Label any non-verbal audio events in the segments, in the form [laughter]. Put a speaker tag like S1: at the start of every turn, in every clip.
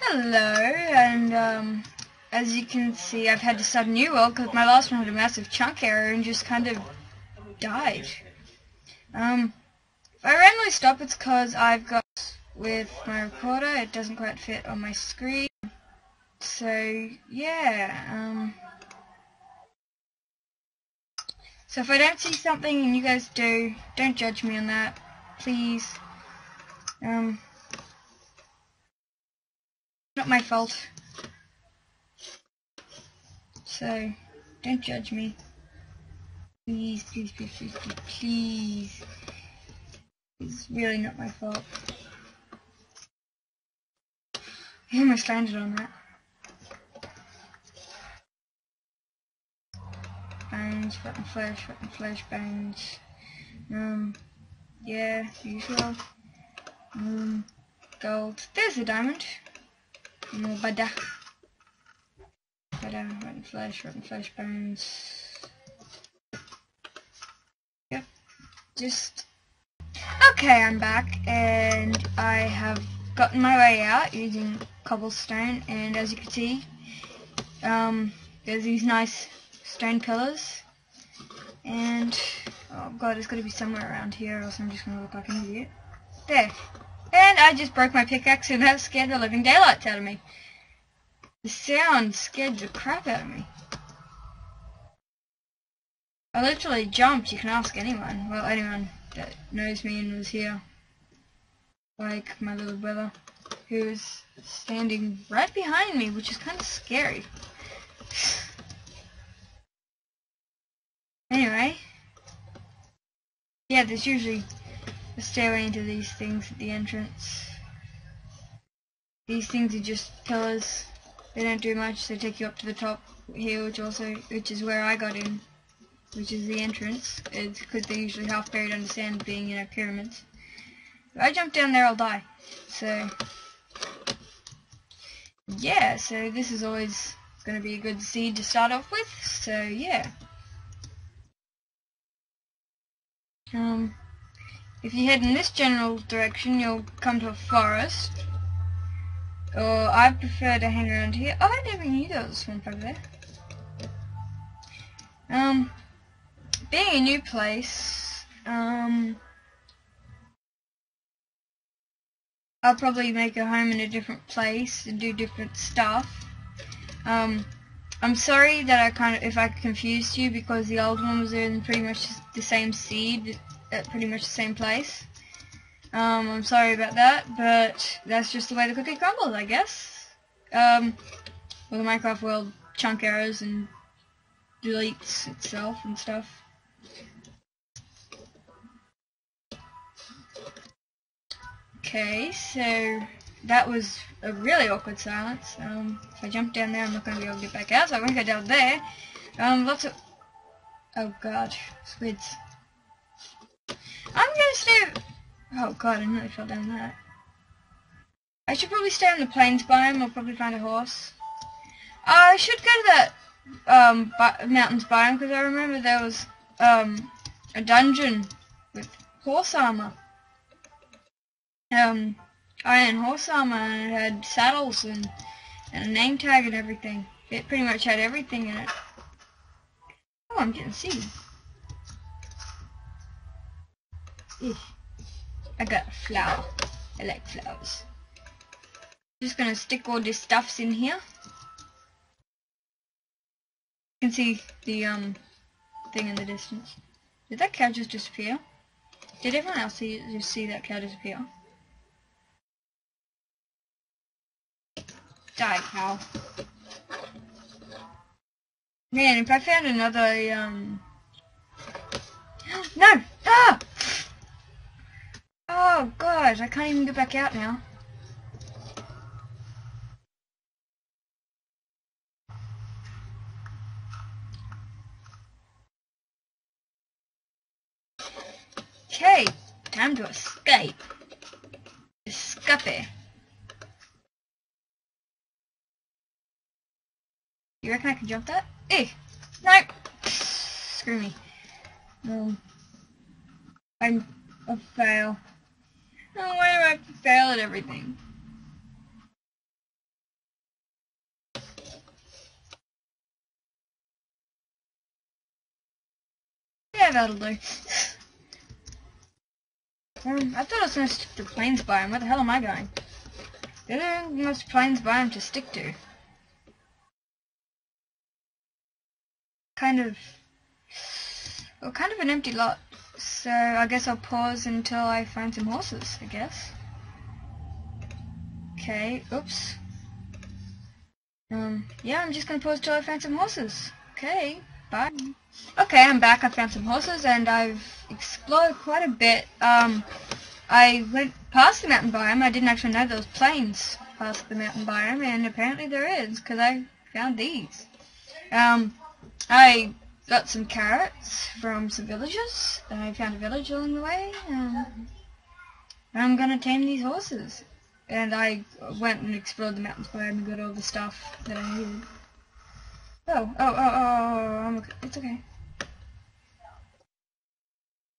S1: Hello, and um, as you can see, I've had to start a new world because my last one had a massive chunk error and just kind of died. Um, if I randomly stop, it's because I've got with my recorder, it doesn't quite fit on my screen. So yeah, um, so if I don't see something and you guys do, don't judge me on that, please. Um, not my fault. So, don't judge me. Please, please, please, please, please. It's really not my fault. I almost landed on that. Bones, rotten flesh, rotten flesh, bones. Um, yeah, usual. Um, gold. There's a diamond. More bada. Bada, rotten flesh, rotten flesh, bones. Yep. Just... Okay, I'm back, and I have gotten my way out using cobblestone, and as you can see, um, there's these nice stone pillars, and, oh god, it's got to be somewhere around here, or else I'm just going to look like an idiot. There. And I just broke my pickaxe and that scared the living daylights out of me. The sound scared the crap out of me. I literally jumped, you can ask anyone. Well, anyone that knows me and was here. Like my little brother, who's standing right behind me, which is kind of scary. [sighs] anyway. Yeah, there's usually a stairway into these things at the entrance. These things are just pillars. They don't do much. They take you up to the top here, which also, which is where I got in, which is the entrance. It's because they're usually half buried under sand, being in a pyramid. If I jump down there, I'll die. So, yeah. So this is always going to be a good seed to start off with. So yeah. Um, if you head in this general direction, you'll come to a forest. Or I prefer to hang around here. Oh, I never knew there was a swamp over there. Um, being a new place, um, I'll probably make a home in a different place and do different stuff. Um, I'm sorry that I kind of, if I confused you because the old one was in pretty much the same seed at pretty much the same place. Um, I'm sorry about that, but that's just the way the cookie crumbles, I guess. Um, well, the Minecraft world chunk errors and deletes itself and stuff. Okay, so that was a really awkward silence. Um, if I jump down there, I'm not going to be able to get back out, so I'm going to go down there. Um, lots of... Oh god, squids. I'm gonna stay... Oh god, I nearly fell down that. I should probably stay on the plains biome, I'll probably find a horse. Uh, I should go to that um, mountains biome, because I remember there was um, a dungeon with horse armor. Um, iron horse armor, and it had saddles and, and a name tag and everything. It pretty much had everything in it. Oh, I'm getting seeds. I got a flower. I like flowers. Just gonna stick all these stuffs in here. You can see the um thing in the distance. Did that cow just disappear? Did everyone else see just see that cow disappear? Die, cow. Man, if I found another um [gasps] No! Ah! Oh god, I can't even get back out now. Okay, time to escape. Escape. You reckon I can jump that? Eh, nope. Screw me. No. I'm a fail. Why do I worry about fail at everything. Yeah, that'll do. Um, I thought I was going to stick to plains, biome. Where the hell am I going? There isn't enough plains biome to stick to. Kind of... Well, kind of an empty lot. So I guess I'll pause until I find some horses, I guess. Okay, oops. Um, yeah, I'm just gonna pause till I find some horses. Okay, bye. Okay, I'm back. I found some horses and I've explored quite a bit. Um, I went past the mountain biome. I didn't actually know there was plains past the mountain biome, and apparently there is, because I found these. Um, I got some carrots from some villagers. I found a village along the way. Um, I'm gonna tame these horses. And I went and explored the mountains biome and got all the stuff that I needed. Oh, oh, oh, oh, oh, oh it's okay.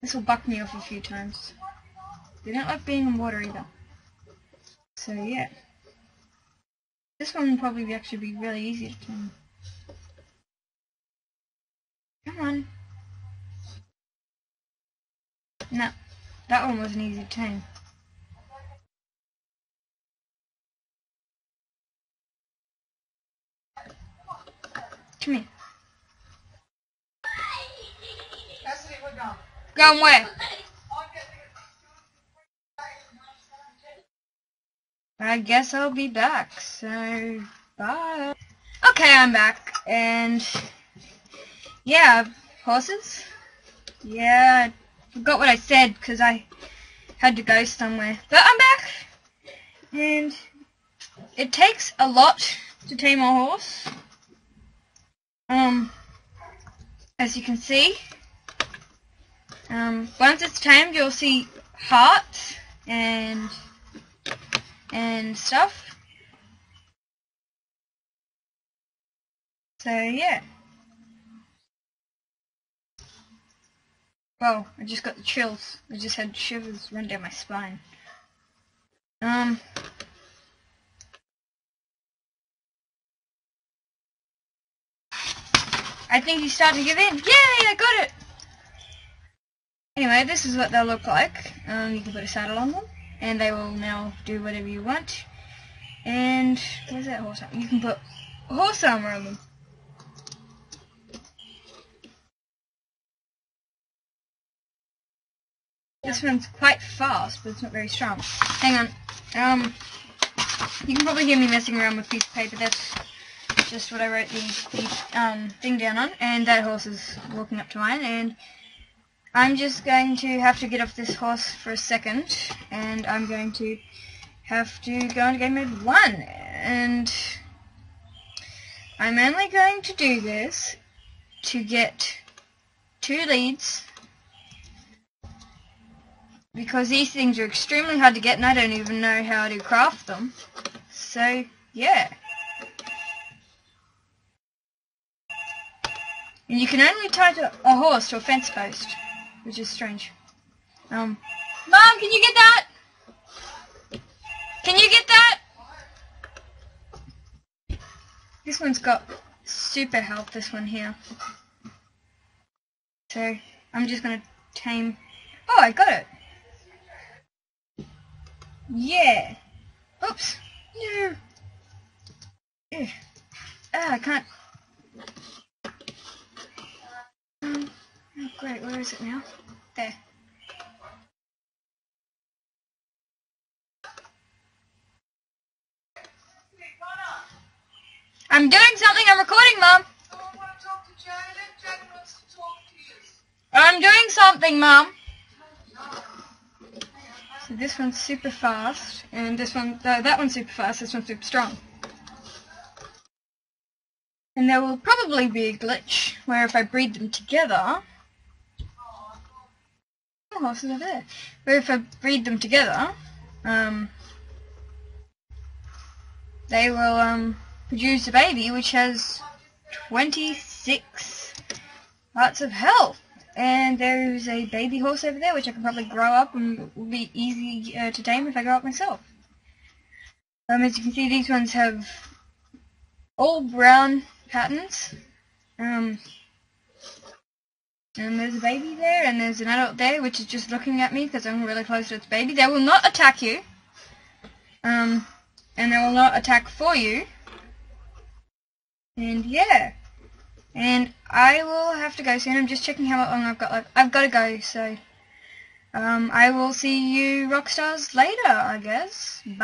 S1: This will buck me off a few times. They don't like being in water either. So yeah. This one will probably actually be really easy to tame. Come on. No, that one was an easy tame. Come here. Going where? I guess I'll be back, so bye. Okay, I'm back, and yeah, horses? Yeah, I forgot what I said because I had to go somewhere. But I'm back, and it takes a lot to tame a horse. Um, as you can see, um, once it's tamed, you'll see hearts and and stuff. So yeah. Well, I just got the chills. I just had shivers run down my spine. Um. I think he's starting to give in. Yay, I got it! Anyway, this is what they'll look like. Um, you can put a saddle on them, and they will now do whatever you want. And, where's that horse armor? You can put horse armor on them. This one's quite fast, but it's not very strong. Hang on. Um, you can probably hear me messing around with piece of paper. That's just what I wrote the, the um, thing down on. And that horse is walking up to mine, and I'm just going to have to get off this horse for a second, and I'm going to have to go into game mode 1, and I'm only going to do this to get two leads, because these things are extremely hard to get, and I don't even know how to craft them, so yeah. And you can only tie to a horse to a fence post which is strange. Um, Mom, can you get that? Can you get that? This one's got super health, this one here. So, I'm just gonna tame... Oh, I got it! Yeah! Oops! No! Ugh. Ah, I can't... Oh, great, where is it now? There. I'm doing something, I'm recording, Mom. I'm doing something, Mom. This one's super fast, and this one, uh, that one's super fast, this one's super strong. And there will probably be a glitch where if I breed them together, horses are there. But if I breed them together, um, they will um, produce a baby which has 26 parts of health. And there's a baby horse over there which I can probably grow up and will be easy uh, to tame if I grow up myself. Um, as you can see, these ones have all brown patterns. Um, And there's a baby there, and there's an adult there, which is just looking at me because I'm really close to its baby. They will not attack you. Um, and they will not attack for you. And yeah. And I will have to go soon. I'm just checking how long I've got. Like, I've got to go, so um, I will see you rock stars later, I guess. Bye.